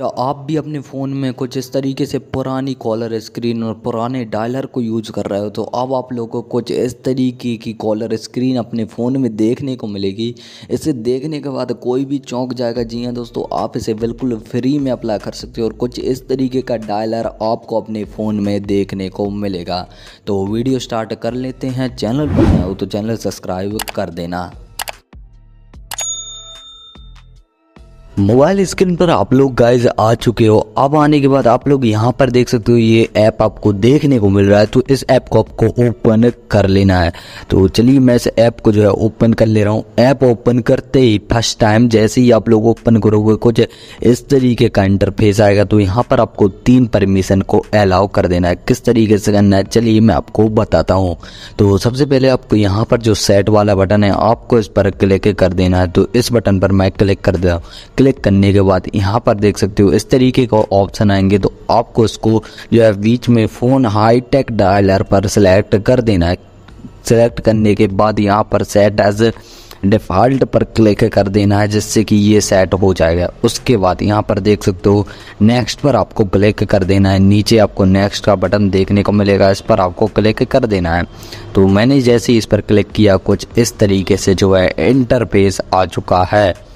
क्या आप भी अपने फ़ोन में कुछ इस तरीके से पुरानी कॉलर स्क्रीन और पुराने डायलर को यूज़ कर रहे हो तो अब आप लोगों को कुछ इस तरीके की कॉलर स्क्रीन अपने फ़ोन में देखने को मिलेगी। इसे देखने के बाद कोई भी चौंक जाएगा, जी हाँ दोस्तों, आप इसे बिल्कुल फ्री में अप्लाई कर सकते हो और कुछ इस तरीके का डायलर आपको अपने फ़ोन में देखने को मिलेगा। तो वीडियो स्टार्ट कर लेते हैं, चैनल पर हो तो चैनल सब्सक्राइब कर देना। मोबाइल स्क्रीन पर आप लोग गाइज़ आ चुके हो। अब आने के बाद आप लोग यहाँ पर देख सकते हो, ये ऐप आपको देखने को मिल रहा है। तो इस ऐप को आपको ओपन कर लेना है। तो चलिए, मैं इस ऐप को जो है ओपन कर ले रहा हूँ। ऐप ओपन करते ही फ़र्स्ट टाइम जैसे ही आप लोग ओपन करोगे, कुछ इस तरीके का इंटरफेस आएगा। तो यहाँ पर आपको तीन परमिशन को अलाउ कर देना है। किस तरीके से करना है, चलिए मैं आपको बताता हूँ। तो सबसे पहले आपको यहाँ पर जो सेट वाला बटन है, आपको इस पर क्लिक कर देना है। तो इस बटन पर मैं क्लिक कर दे रहा क्लिक करने के बाद यहाँ पर देख सकते हो, इस तरीके का ऑप्शन आएँगे। तो आपको इसको जो है बीच में फ़ोन हाईटेक डायलर पर सिलेक्ट कर देना है। सेलेक्ट करने के बाद यहाँ पर सेट एज डिफ़ॉल्ट पर क्लिक कर देना है, जिससे कि ये सेट हो जाएगा। उसके बाद यहाँ पर देख सकते हो नेक्स्ट पर आपको क्लिक कर देना है। नीचे आपको नेक्स्ट का बटन देखने को मिलेगा, इस पर आपको क्लिक कर देना है। तो मैंने जैसे ही इस पर क्लिक किया, कुछ इस तरीके से जो है इंटरफेस आ चुका है।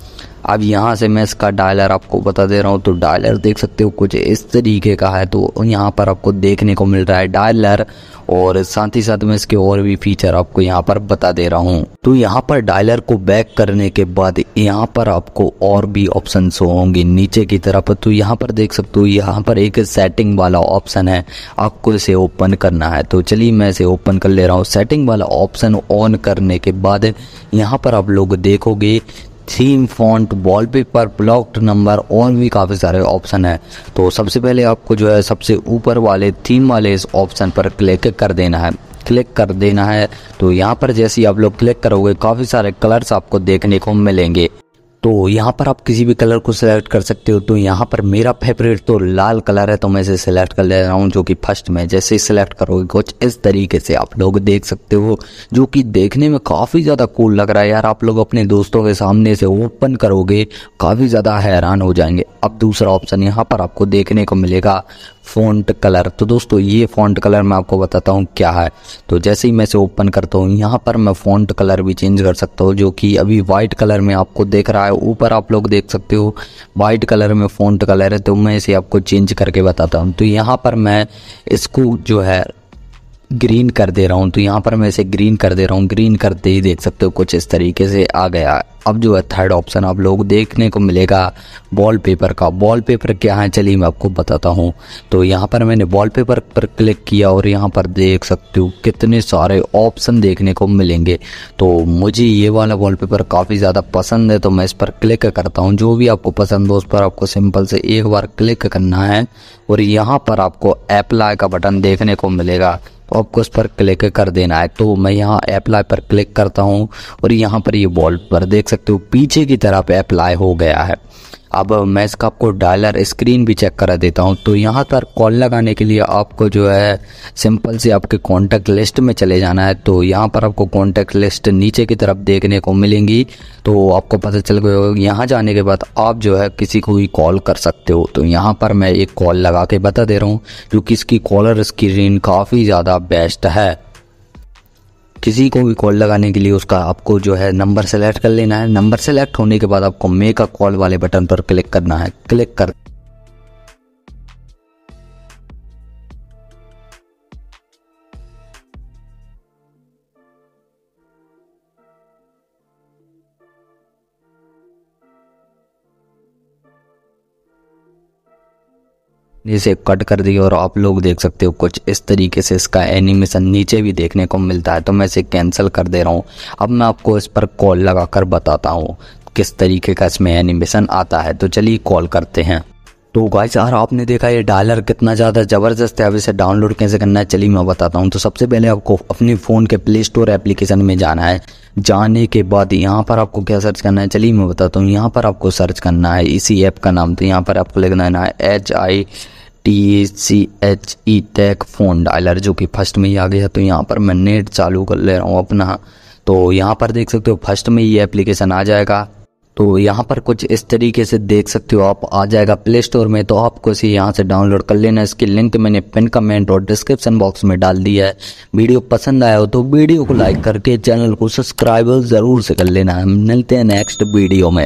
अब यहाँ से मैं इसका डायलर आपको बता दे रहा हूँ तो डायलर देख सकते हो, कुछ इस तरीके का है तो यहाँ पर आपको देखने को मिल रहा है डायलर और साथ ही साथ में इसके और भी फीचर आपको यहाँ पर बता दे रहा हूँ। तो यहाँ पर डायलर को बैक करने के बाद यहाँ पर आपको और भी ऑप्शन होंगे नीचे की तरफ़। तो यहाँ पर देख सकते हो, यहाँ पर एक सेटिंग वाला ऑप्शन है, आपको इसे ओपन करना है। तो चलिए मैं इसे ओपन कर ले रहा हूँ। सेटिंग वाला ऑप्शन ऑन करने के बाद यहाँ पर आप लोग देखोगे theme font, wallpaper blocked number और भी काफ़ी सारे ऑप्शन हैं। तो सबसे पहले आपको जो है सबसे ऊपर वाले थीम वाले इस ऑप्शन पर क्लिक कर देना है। क्लिक कर देना है। तो यहाँ पर जैसे ही आप लोग क्लिक करोगे, काफ़ी सारे कलर्स आपको देखने को मिलेंगे। तो यहाँ पर आप किसी भी कलर को सिलेक्ट कर सकते हो तो यहाँ पर मेरा फेवरेट तो लाल कलर है तो मैं इसे सिलेक्ट कर ले रहा हूँ, जो कि फ़र्स्ट में जैसे ही सिलेक्ट करोगे, कुछ इस तरीके से आप लोग देख सकते हो, जो कि देखने में काफ़ी ज़्यादा कूल लग रहा है यार। आप लोग अपने दोस्तों के सामने से ओपन करोगे, काफ़ी ज़्यादा हैरान हो जाएँगे। अब दूसरा ऑप्शन यहाँ पर आपको देखने को मिलेगा फ़ॉन्ट कलर तो दोस्तों, ये फ़ॉन्ट कलर मैं आपको बताता हूँ क्या है। तो जैसे ही मैं इसे ओपन करता हूँ, यहाँ पर मैं फ़ॉन्ट कलर भी चेंज कर सकता हूँ, जो कि अभी वाइट कलर में आपको देख रहा है। ऊपर आप लोग देख सकते हो वाइट कलर में फ़ॉन्ट कलर है तो मैं इसे आपको चेंज करके बताता हूँ। तो यहाँ पर मैं इसको जो है ग्रीन कर दे रहा हूँ तो यहाँ पर मैं इसे ग्रीन कर दे रहा हूँ। ग्रीन करते ही देख सकते हो, कुछ इस तरीके से आ गया। अब जो है थर्ड ऑप्शन आप लोग देखने को मिलेगा वॉलपेपर का। वॉलपेपर क्या है, चलिए मैं आपको बताता हूँ। तो यहाँ पर मैंने वॉलपेपर पर क्लिक किया और यहाँ पर देख सकते हो कितने सारे ऑप्शन देखने को मिलेंगे। तो मुझे ये वाला वॉलपेपर काफ़ी ज़्यादा पसंद है तो मैं इस पर क्लिक करता हूँ। जो भी आपको पसंद हो, उस पर आपको सिंपल से एक बार क्लिक करना है और यहाँ पर आपको अप्लाई का बटन देखने को मिलेगा। आपको उस पर क्लिक कर देना है। तो मैं यहाँ अप्लाई पर क्लिक करता हूँ और यहाँ पर ये यह वॉल पर देख सकते हो, पीछे की तरफ़ अप्लाई हो गया है। अब मैं इसका आपको डायलर स्क्रीन भी चेक करा देता हूँ। तो यहाँ पर कॉल लगाने के लिए आपको जो है सिंपल से आपके कॉन्टैक्ट लिस्ट में चले जाना है। तो यहाँ पर आपको कॉन्टैक्ट लिस्ट नीचे की तरफ़ देखने को मिलेंगी। तो आपको पता चल गया यहाँ जाने के बाद आप जो है किसी को भी कॉल कर सकते हो। तो यहाँ पर मैं एक कॉल लगा के बता दे रहा हूँ, क्योंकि इसकी कॉलर स्क्रीन काफ़ी ज़्यादा बेस्ट है। किसी को भी कॉल लगाने के लिए उसका आपको जो है नंबर सेलेक्ट कर लेना है। नंबर सेलेक्ट होने के बाद आपको मेक अ कॉल वाले बटन पर क्लिक करना है। क्लिक कर इसे कट कर दिया और आप लोग देख सकते हो कुछ इस तरीके से इसका एनिमेशन नीचे भी देखने को मिलता है तो मैं इसे कैंसिल कर दे रहा हूँ। अब मैं आपको इस पर कॉल लगा कर बताता हूँ किस तरीके का इसमें एनिमेशन आता है। तो चलिए कॉल करते हैं। तो गाइस यार आपने देखा ये डायलर कितना ज़्यादा ज़बरदस्त है, अब इसे डाउनलोड कैसे करना है? चलिए मैं बताता हूँ। तो सबसे पहले आपको अपने फ़ोन के प्ले स्टोर एप्लीकेशन में जाना है। जाने के बाद यहाँ पर आपको क्या सर्च करना है? चलिए मैं बताता हूँ। यहाँ पर आपको सर्च करना है इसी ऐप का नाम। तो यहाँ पर आपको लिखना है H I T C H E tech phone dialer जो कि फ़र्स्ट में ही आ गया तो यहाँ पर मैं नेट चालू कर ले रहा हूँ अपना। तो यहाँ पर देख सकते हो फ़र्स्ट में ये एप्लीकेशन आ जाएगा। तो यहाँ पर कुछ इस तरीके से देख सकते हो, आप आ जाएगा प्ले स्टोर में तो आपको इसे यहाँ से डाउनलोड कर लेना इसकी लिंक मैंने पिन कमेंट और डिस्क्रिप्शन बॉक्स में डाल दिया है। वीडियो पसंद आया हो तो वीडियो को लाइक करके चैनल को सब्सक्राइब ज़रूर से कर लेना मिलते हैं नेक्स्ट वीडियो में।